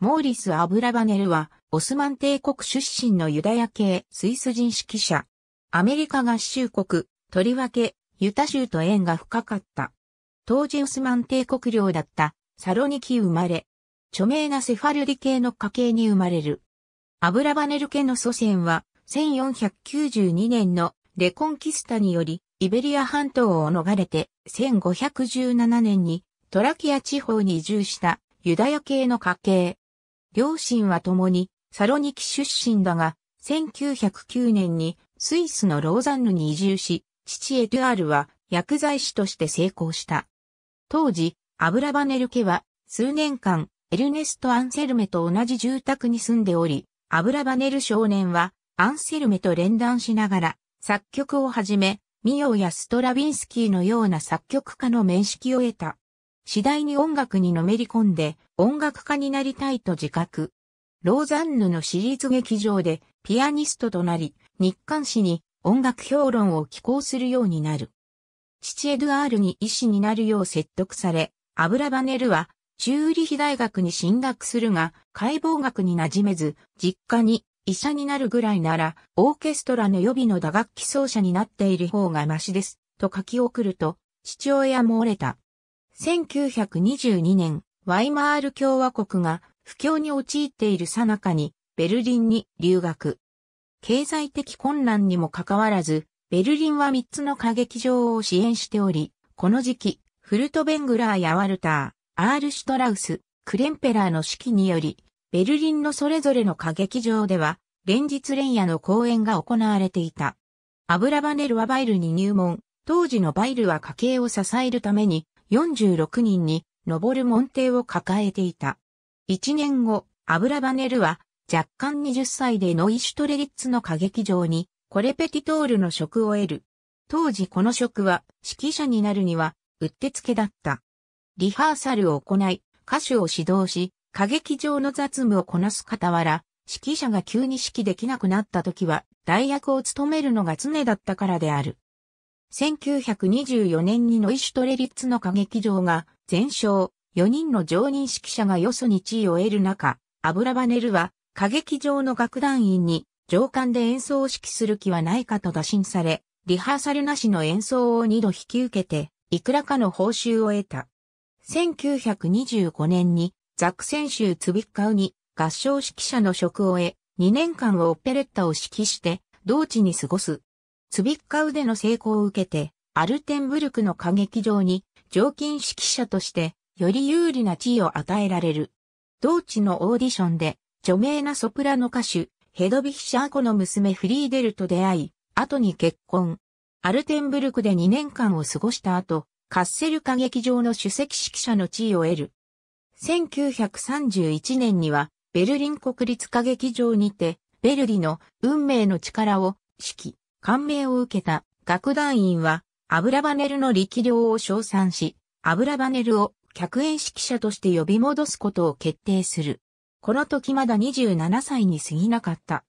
モーリス・アブラバネルは、オスマン帝国出身のユダヤ系スイス人指揮者。アメリカ合衆国、とりわけ、ユタ州と縁が深かった。当時オスマン帝国領だったサロニキ生まれ、著名なセファルディ系の家系に生まれる。アブラバネル家の祖先は、1492年のレコンキスタにより、イベリア半島を逃れて、1517年にトラキア地方に移住したユダヤ系の家系。両親は共にサロニキ出身だが、1909年にスイスのローザンヌに移住し、父エトゥアールは薬剤師として成功した。当時、アブラバネル家は数年間エルネスト・アンセルメと同じ住宅に住んでおり、アブラバネル少年はアンセルメと連弾しながら作曲をはじめ、ミオやストラビンスキーのような作曲家の面識を得た。次第に音楽にのめり込んで音楽家になりたいと自覚。ローザンヌの私立劇場でピアニストとなり、日刊誌に音楽評論を寄稿するようになる。父エドアールに医師になるよう説得され、アブラバネルはチューリヒ大学に進学するが、解剖学に馴染めず、実家に医者になるぐらいなら、オーケストラの予備の打楽器奏者になっている方がマシです、と書き送ると、父親も折れた。1922年、ワイマール共和国が不況に陥っている最中に、ベルリンに留学。経済的困難にもかかわらず、ベルリンは3つの歌劇場を支援しており、この時期、フルトベングラーやワルター、アールシュトラウス、クレンペラーの指揮により、ベルリンのそれぞれの歌劇場では、連日連夜の公演が行われていた。アブラバネルはバイルに入門。当時のバイルは家計を支えるために、46人に上る門弟を抱えていた。一年後、アブラバネルは若干20歳でノイシュトレリッツの歌劇場にコレペティトールの職を得る。当時この職は指揮者になるにはうってつけだった。リハーサルを行い、歌手を指導し、歌劇場の雑務をこなす傍ら、指揮者が急に指揮できなくなった時は、代役を務めるのが常だったからである。1924年にノイシュトレリッツの歌劇場が全焼、4人の常任指揮者がよそに地位を得る中、アブラバネルは歌劇場の楽団員に上官で演奏を指揮する気はないかと打診され、リハーサルなしの演奏を2度引き受けて、いくらかの報酬を得た。1925年にザクセン州ツビッカウに合唱指揮者の職を得、2年間をオペレッタを指揮して、同地に過ごす。ツビッカウでの成功を受けて、アルテンブルクの歌劇場に、常勤指揮者として、より有利な地位を与えられる。同地のオーディションで、著名なソプラノ歌手、ヘドビヒシャーコの娘フリーデルと出会い、後に結婚。アルテンブルクで2年間を過ごした後、カッセル歌劇場の首席指揮者の地位を得る。1931年には、ベルリン国立歌劇場にて、ベルリの運命の力を指揮、感銘を受けた楽団員は、アブラバネルの力量を称賛し、アブラバネルを客演指揮者として呼び戻すことを決定する。この時まだ27歳に過ぎなかった。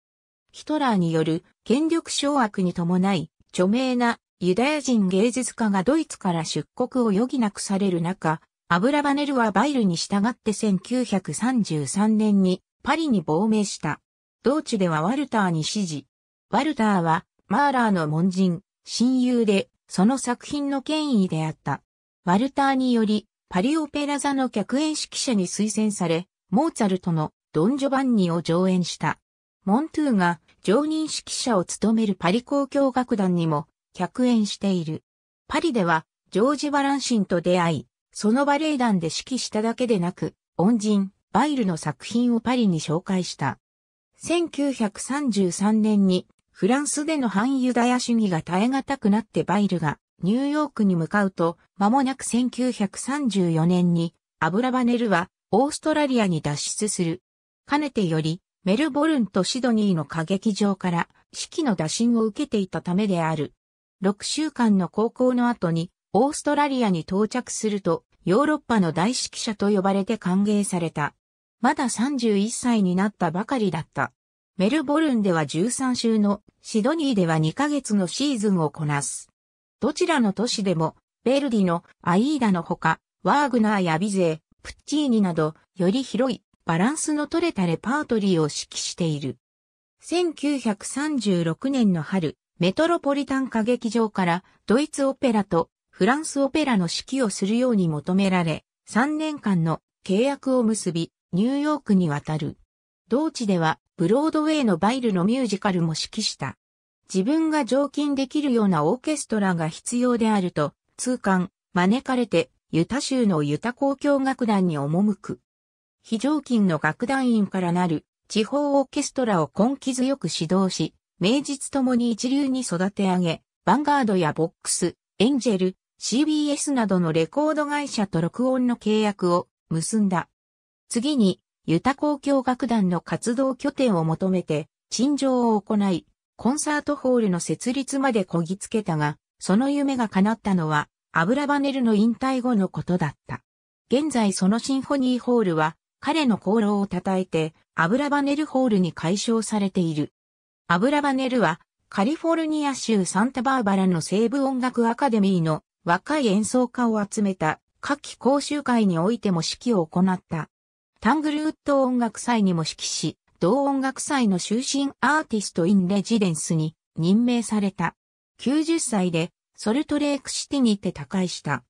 ヒトラーによる権力掌握に伴い、著名なユダヤ人芸術家がドイツから出国を余儀なくされる中、アブラバネルはバイルに従って1933年にパリに亡命した。道中ではワルターに指示。ワルターはマーラーの門人、親友で、その作品の権威であった。ワルターにより、パリオペラ座の客演指揮者に推薦され、モーツァルトのドン・ジョバンニを上演した。モントゥーが常任指揮者を務めるパリ交響楽団にも客演している。パリではジョージ・バランシンと出会い、そのバレエ団で指揮しただけでなく、恩人、バイルの作品をパリに紹介した。1933年にフランスでの反ユダヤ主義が絶え難くなってバイルがニューヨークに向かうと、間もなく1934年にアブラバネルはオーストラリアに脱出する。かねてよりメルボルンとシドニーの歌劇場から指揮の打診を受けていたためである。6週間の高校の後にオーストラリアに到着するとヨーロッパの大指揮者と呼ばれて歓迎された。まだ31歳になったばかりだった。メルボルンでは13週の、シドニーでは2ヶ月のシーズンをこなす。どちらの都市でも、ベルディのアイーダのほか、ワーグナーやビゼー、プッチーニなど、より広いバランスの取れたレパートリーを指揮している。1936年の春、メトロポリタン歌劇場からドイツオペラとフランスオペラの指揮をするように求められ、3年間の契約を結び、ニューヨークに渡る。同地では、ブロードウェイのバイルのミュージカルも指揮した。自分が常勤できるようなオーケストラが必要であると、通関、招かれて、ユタ州のユタ交響楽団に赴く。非常勤の楽団員からなる地方オーケストラを根気強く指導し、名実ともに一流に育て上げ、ヴァンガードやボックス、エンジェル、CBS などのレコード会社と録音の契約を結んだ。次に、ユタ交響楽団の活動拠点を求めて、陳情を行い、コンサートホールの設立までこぎつけたが、その夢が叶ったのは、アブラバネルの引退後のことだった。現在そのシンフォニーホールは、彼の功労を称えて、アブラバネルホールに解消されている。アブラバネルは、カリフォルニア州サンタバーバラの西部音楽アカデミーの若い演奏家を集めた夏季講習会においても指揮を行った。タングルウッド音楽祭にも指揮し、同音楽祭の終身アーティストインレジデンスに任命された。90歳でソルトレークシティにて他界した。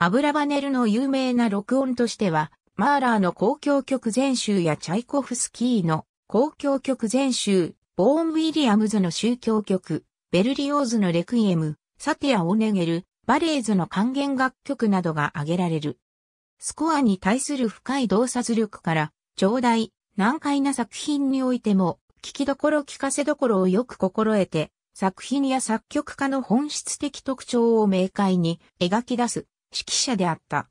アブラバネルの有名な録音としては、マーラーの交響曲全集やチャイコフスキーの交響曲全集、ボーン・ウィリアムズの宗教曲、ベルリオーズのレクイエム、サティア・オネゲル、バレーズの還元楽曲などが挙げられる。スコアに対する深い洞察力から、長大、難解な作品においても、聞きどころ聞かせどころをよく心得て、作品や作曲家の本質的特徴を明快に描き出す指揮者であった。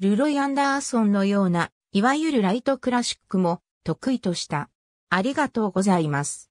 ルロイ・アンダーソンのような、いわゆるライトクラシックも得意とした。ありがとうございます。